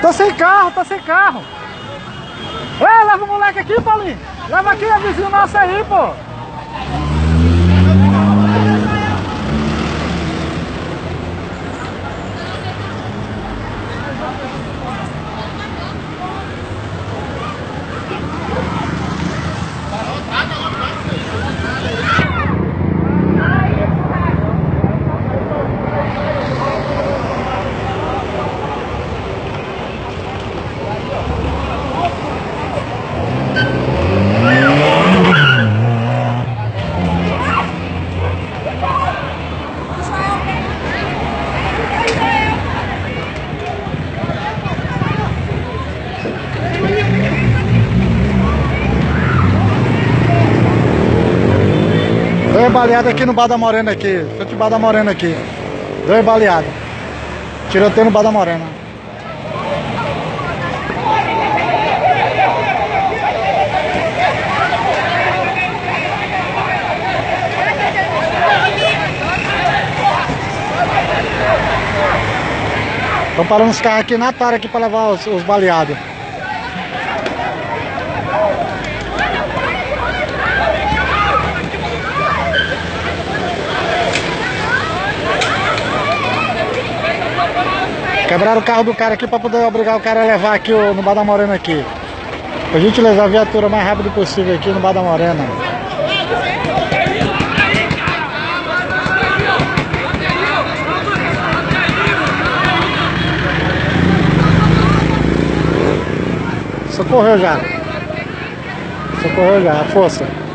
Tô sem carro, tô sem carro. Ei, leva o moleque aqui, Paulinho. Leva aqui, é vizinho nosso aí, pô. Deu baleada aqui no Bar da Morena aqui. Frente do Bar da Morena aqui. Deu baleada. Tiroteio no Bar da Morena. Estão parando os carros aqui na tara aqui para levar os, os baleados. Quebraram o carro do cara aqui para poder obrigar o cara a levar aqui o, no Bar da Morena aqui. Gente levar a viatura o mais rápido possível aqui no Bar da Morena. Socorreu já. Socorreu já, força.